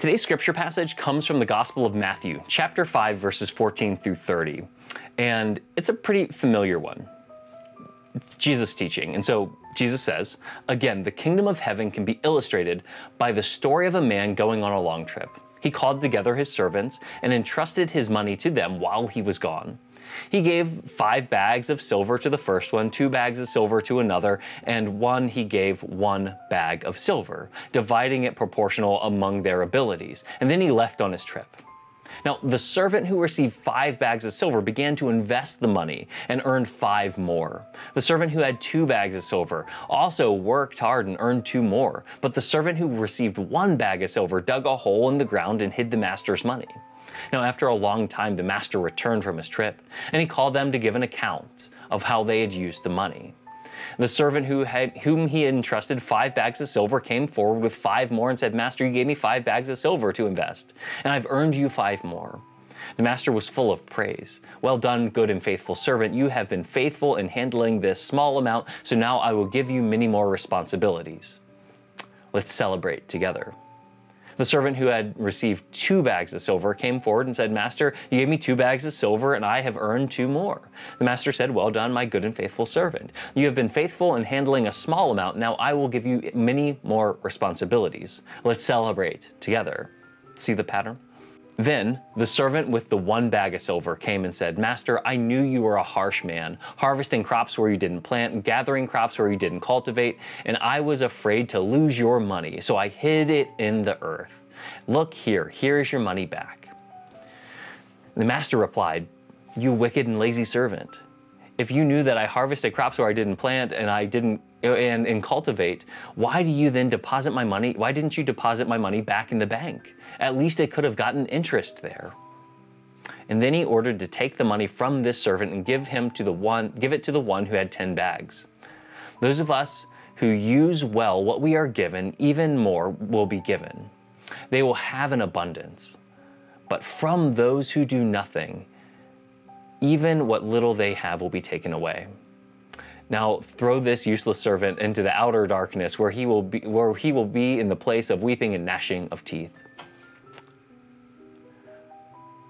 Today's scripture passage comes from the Gospel of Matthew, chapter 5, verses 14 through 30. And it's a pretty familiar one. It's Jesus teaching. And so Jesus says, again, the kingdom of heaven can be illustrated by the story of a man going on a long trip. He called together his servants and entrusted his money to them while he was gone. He gave five bags of silver to the first one, two bags of silver to another, and one he gave one bag of silver, dividing it proportional among their abilities. And then he left on his trip. Now, the servant who received five bags of silver began to invest the money and earned five more. The servant who had two bags of silver also worked hard and earned two more. But the servant who received one bag of silver dug a hole in the ground and hid the master's money. Now, after a long time, the master returned from his trip, and he called them to give an account of how they had used the money. The servant who had, whom he had entrusted five bags of silver came forward with five more and said, Master, you gave me five bags of silver to invest, and I've earned you five more. The master was full of praise. Well done, good and faithful servant. You have been faithful in handling this small amount, so now I will give you many more responsibilities. Let's celebrate together. The servant who had received two bags of silver came forward and said, Master, you gave me two bags of silver, and I have earned two more. The master said, Well done, my good and faithful servant. You have been faithful in handling a small amount. Now I will give you many more responsibilities. Let's celebrate together. See the pattern? Then the servant with the one bag of silver came and said, Master, I knew you were a harsh man, harvesting crops where you didn't plant, gathering crops where you didn't cultivate, and I was afraid to lose your money, so I hid it in the earth. Look here, here is your money back. The master replied, You wicked and lazy servant. If you knew that I harvested crops where I didn't plant and I didn't uh, and, and cultivate, why do you then deposit my money? Why didn't you deposit my money back in the bank? At least it could have gotten interest there. And then he ordered to take the money from this servant and give him to the one, give it to the one who had 10 bags. Those of us who use well what we are given, even more will be given. They will have an abundance. But from those who do nothing, even what little they have will be taken away. Now throw this useless servant into the outer darkness where he will be where he will be in the place of weeping and gnashing of teeth.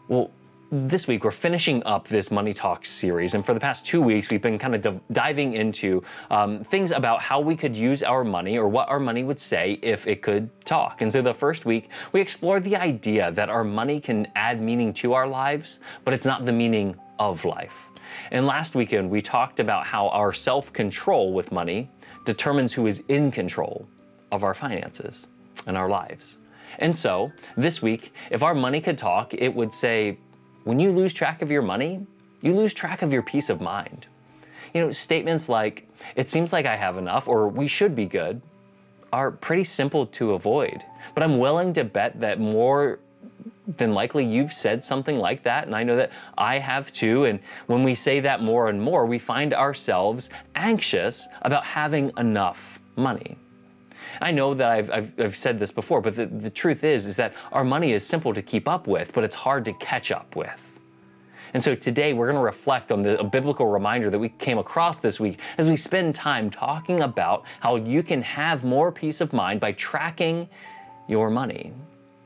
Well, this week we're finishing up this Money Talks series, and for the past two weeks we've been kind of diving into um, things about how we could use our money or what our money would say if it could talk. And so the first week we explored the idea that our money can add meaning to our lives, but it's not the meaning of life. And last weekend, we talked about how our self control with money determines who is in control of our finances and our lives. And so, this week, if our money could talk, it would say, when you lose track of your money, you lose track of your peace of mind. You know, statements like, it seems like I have enough, or we should be good, are pretty simple to avoid. But I'm willing to bet that more then likely you've said something like that. And I know that I have too. And when we say that more and more, we find ourselves anxious about having enough money. I know that I've, I've, I've said this before, but the, the truth is, is that our money is simple to keep up with, but it's hard to catch up with. And so today we're going to reflect on the biblical reminder that we came across this week as we spend time talking about how you can have more peace of mind by tracking your money.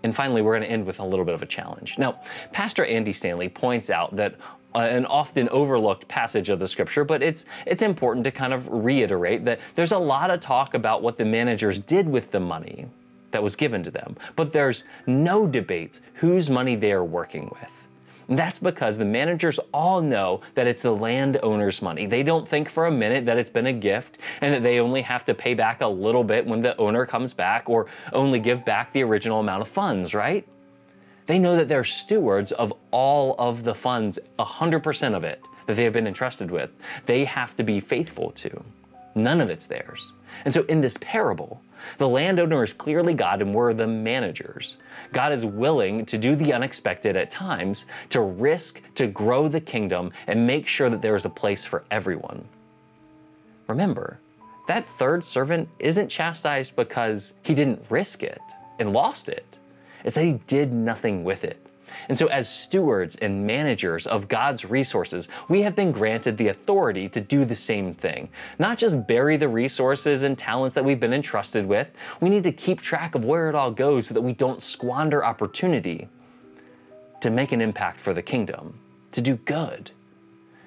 And finally, we're going to end with a little bit of a challenge. Now, Pastor Andy Stanley points out that uh, an often overlooked passage of the scripture, but it's it's important to kind of reiterate that there's a lot of talk about what the managers did with the money that was given to them, but there's no debate whose money they are working with. That's because the managers all know that it's the landowner's money. They don't think for a minute that it's been a gift and that they only have to pay back a little bit when the owner comes back or only give back the original amount of funds, right? They know that they're stewards of all of the funds, 100% of it that they have been entrusted with. They have to be faithful to. None of it's theirs. And so in this parable, the landowner is clearly God and we're the managers. God is willing to do the unexpected at times to risk to grow the kingdom and make sure that there is a place for everyone. Remember, that third servant isn't chastised because he didn't risk it and lost it. It's that he did nothing with it. And so, as stewards and managers of God's resources, we have been granted the authority to do the same thing. Not just bury the resources and talents that we've been entrusted with, we need to keep track of where it all goes so that we don't squander opportunity to make an impact for the kingdom, to do good.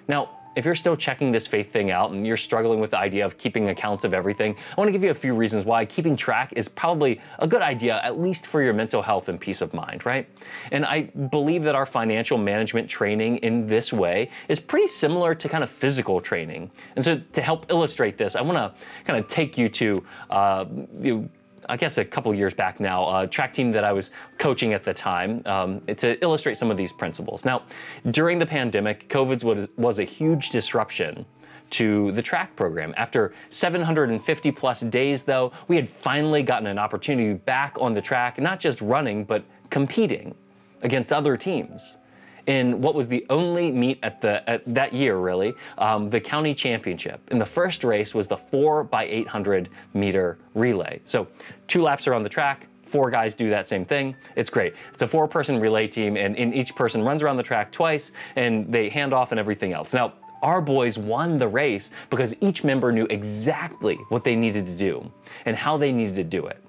Now, if you're still checking this faith thing out and you're struggling with the idea of keeping accounts of everything, I want to give you a few reasons why keeping track is probably a good idea, at least for your mental health and peace of mind, right? And I believe that our financial management training in this way is pretty similar to kind of physical training. And so to help illustrate this, I want to kind of take you to uh, you I guess a couple years back now, a track team that I was coaching at the time um, to illustrate some of these principles. Now, during the pandemic, COVID was, was a huge disruption to the track program. After 750 plus days, though, we had finally gotten an opportunity back on the track, not just running, but competing against other teams in what was the only meet at the at that year, really, um, the county championship. And the first race was the four by 800 meter relay. So two laps around the track, four guys do that same thing. It's great. It's a four person relay team, and, and each person runs around the track twice and they hand off and everything else. Now, our boys won the race because each member knew exactly what they needed to do and how they needed to do it.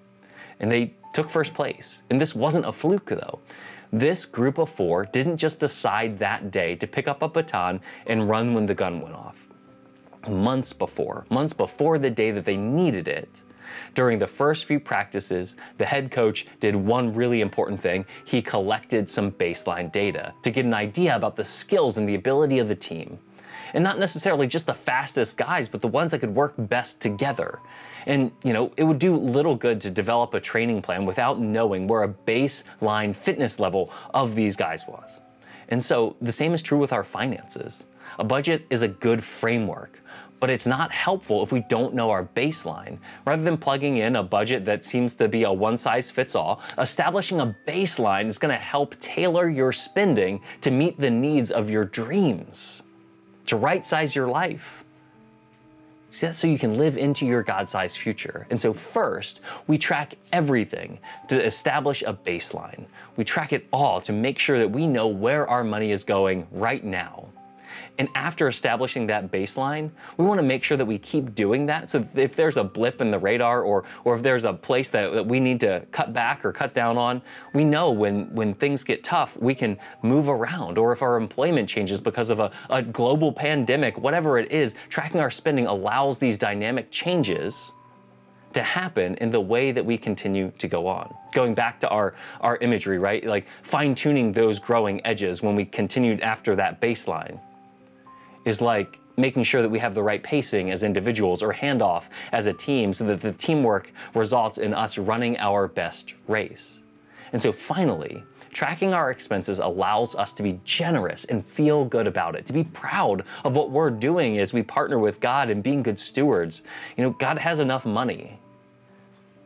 And they took first place. And this wasn't a fluke, though. This group of four didn't just decide that day to pick up a baton and run when the gun went off. Months before, months before the day that they needed it, during the first few practices, the head coach did one really important thing. He collected some baseline data to get an idea about the skills and the ability of the team. And not necessarily just the fastest guys, but the ones that could work best together. And, you know, it would do little good to develop a training plan without knowing where a baseline fitness level of these guys was. And so the same is true with our finances. A budget is a good framework, but it's not helpful if we don't know our baseline. Rather than plugging in a budget that seems to be a one size fits all, establishing a baseline is going to help tailor your spending to meet the needs of your dreams, to right size your life. See, that's so you can live into your God sized future. And so, first, we track everything to establish a baseline. We track it all to make sure that we know where our money is going right now. And after establishing that baseline, we want to make sure that we keep doing that. So if there's a blip in the radar or, or if there's a place that, that we need to cut back or cut down on, we know when, when things get tough, we can move around. Or if our employment changes because of a, a global pandemic, whatever it is, tracking our spending allows these dynamic changes to happen in the way that we continue to go on. Going back to our, our imagery, right? Like fine tuning those growing edges when we continued after that baseline is like making sure that we have the right pacing as individuals or handoff as a team so that the teamwork results in us running our best race. And so finally, tracking our expenses allows us to be generous and feel good about it, to be proud of what we're doing as we partner with God and being good stewards. You know, God has enough money,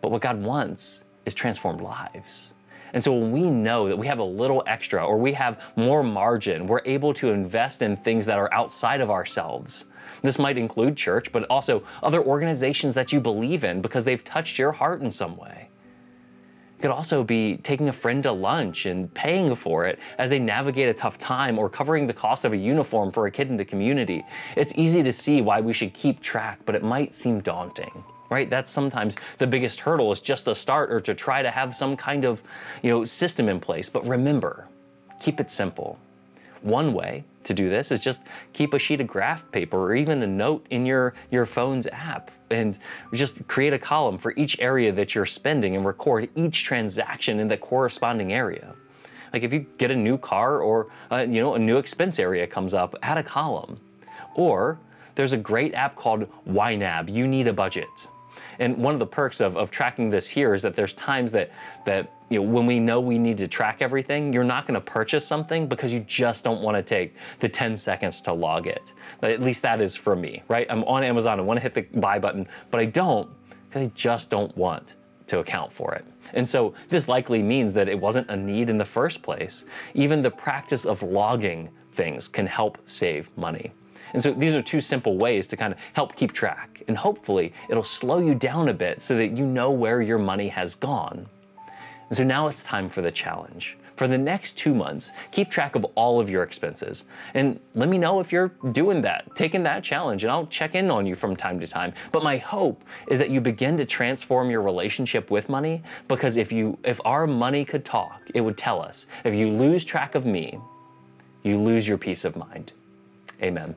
but what God wants is transformed lives. And so when we know that we have a little extra or we have more margin, we're able to invest in things that are outside of ourselves. This might include church, but also other organizations that you believe in because they've touched your heart in some way. It could also be taking a friend to lunch and paying for it as they navigate a tough time or covering the cost of a uniform for a kid in the community. It's easy to see why we should keep track, but it might seem daunting right? That's sometimes the biggest hurdle is just to start or to try to have some kind of, you know, system in place. But remember, keep it simple. One way to do this is just keep a sheet of graph paper or even a note in your, your phone's app and just create a column for each area that you're spending and record each transaction in the corresponding area. Like if you get a new car or uh, you know a new expense area comes up, add a column. Or there's a great app called YNAB, You Need a Budget. And one of the perks of, of tracking this here is that there's times that, that you know, when we know we need to track everything, you're not going to purchase something because you just don't want to take the 10 seconds to log it. At least that is for me, right? I'm on Amazon, I want to hit the buy button, but I don't because I just don't want to account for it. And so this likely means that it wasn't a need in the first place. Even the practice of logging things can help save money. And so these are two simple ways to kind of help keep And hopefully it'll slow you down a bit so that you know where your money has gone. And so now it's time for the challenge. for the next two months, keep track of all of your expenses. And let me know if you're doing that, taking that challenge, and I'll check in on you from time to time. But my hope is that you begin to transform your relationship with money because if you if our money could talk, it would tell us, if you lose track of me, you lose your peace of mind. Amen.